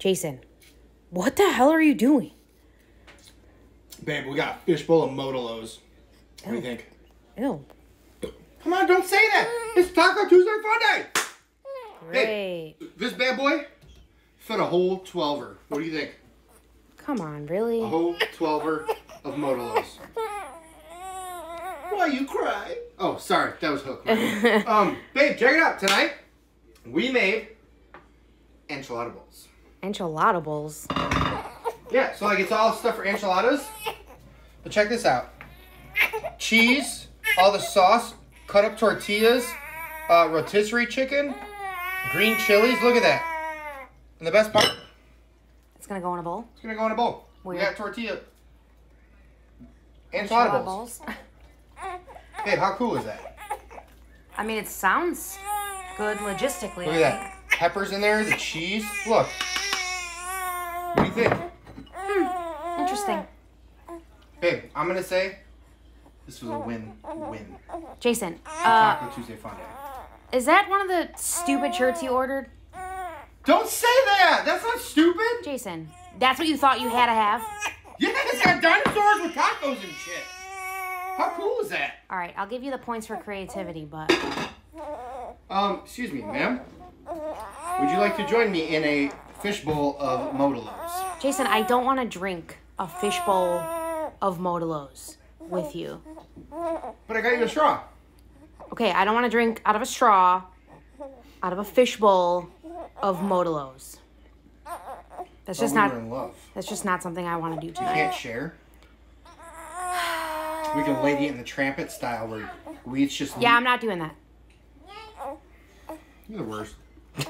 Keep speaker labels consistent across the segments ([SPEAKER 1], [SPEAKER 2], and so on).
[SPEAKER 1] Jason, what the hell are you doing?
[SPEAKER 2] Babe, we got a fishbowl of Modelos. What do you think?
[SPEAKER 1] Ew.
[SPEAKER 2] Come on, don't say that. It's Taco Tuesday fun day.
[SPEAKER 1] Great.
[SPEAKER 2] This bad boy fed a whole 12er. What do you think?
[SPEAKER 1] Come on, really?
[SPEAKER 2] A whole 12er of Modelos. Why you cry? Oh, sorry. That was Hook. um, babe, check it out. Tonight, we made enchilada bowls.
[SPEAKER 1] Enchilada bowls.
[SPEAKER 2] Yeah, so like it's all stuff for enchiladas. But check this out. Cheese, all the sauce, cut up tortillas, uh, rotisserie chicken, green chilies. Look at that. And the best part,
[SPEAKER 1] It's gonna go in a bowl.
[SPEAKER 2] it's gonna go in a bowl. We got tortilla. Enchilada bowls. Babe, how cool is that?
[SPEAKER 1] I mean, it sounds good logistically.
[SPEAKER 2] Look at that. Peppers in there, the cheese. Look. What do you think?
[SPEAKER 1] Interesting.
[SPEAKER 2] Babe, I'm gonna say this was a win win.
[SPEAKER 1] Jason, uh,
[SPEAKER 2] Taco Tuesday fun day.
[SPEAKER 1] is that one of the stupid shirts you ordered?
[SPEAKER 2] Don't say that! That's not stupid!
[SPEAKER 1] Jason, that's what you thought you had to have?
[SPEAKER 2] Yeah, it's got dinosaurs with tacos and shit. How cool is that?
[SPEAKER 1] All right, I'll give you the points for creativity, but
[SPEAKER 2] Um, excuse me, ma'am. Would you like to join me in a fishbowl of Modelos?
[SPEAKER 1] Jason, I don't want to drink a fishbowl of Modelo's with you.
[SPEAKER 2] But I got you a straw.
[SPEAKER 1] Okay, I don't want to drink out of a straw, out of a fishbowl of Modelo's. That's just not.
[SPEAKER 2] in love.
[SPEAKER 1] That's just not something I want to do tonight.
[SPEAKER 2] You can't share. We can lady it in the trampet style where we each just.
[SPEAKER 1] Yeah, I'm not doing that.
[SPEAKER 2] You're the worst.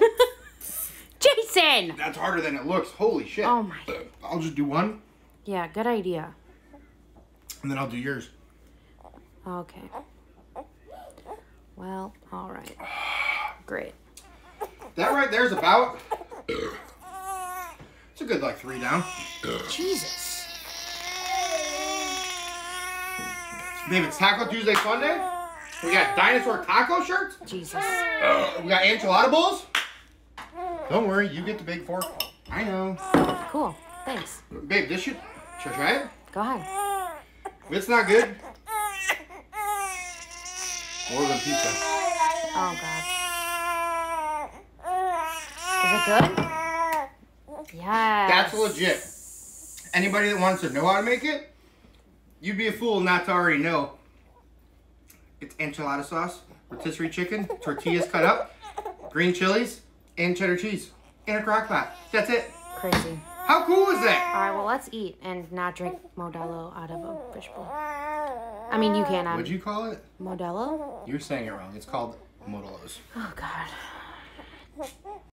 [SPEAKER 1] Jason.
[SPEAKER 2] That's harder than it looks. Holy shit.
[SPEAKER 1] Oh my.
[SPEAKER 2] I'll just do one,
[SPEAKER 1] Yeah, good idea.
[SPEAKER 2] and then I'll do yours.
[SPEAKER 1] Okay. Well, all right. Great.
[SPEAKER 2] That right there's about. It's a good like three down.
[SPEAKER 1] Jesus.
[SPEAKER 2] Babe, it's Taco Tuesday Sunday. We got dinosaur taco shirts.
[SPEAKER 1] Jesus.
[SPEAKER 2] We got enchilada bowls. Don't worry, you get the big fork. Oh. I know.
[SPEAKER 1] Cool. Thanks.
[SPEAKER 2] Babe, this should. Should I try it?
[SPEAKER 1] Go ahead.
[SPEAKER 2] If it's not good. More than pizza.
[SPEAKER 1] Oh God. Is it good? Yes.
[SPEAKER 2] That's legit. Anybody that wants to know how to make it, you'd be a fool not to already know. It's enchilada sauce, rotisserie chicken, tortillas cut up, green chilies, and cheddar cheese in a crock pot. That's it.
[SPEAKER 1] Crazy.
[SPEAKER 2] How cool is that?
[SPEAKER 1] All right. Well, let's eat and not drink Modelo out of a fishbowl. I mean, you can. Um,
[SPEAKER 2] What'd you call it?
[SPEAKER 1] Modelo.
[SPEAKER 2] You're saying it wrong. It's called Modelo's.
[SPEAKER 1] Oh God.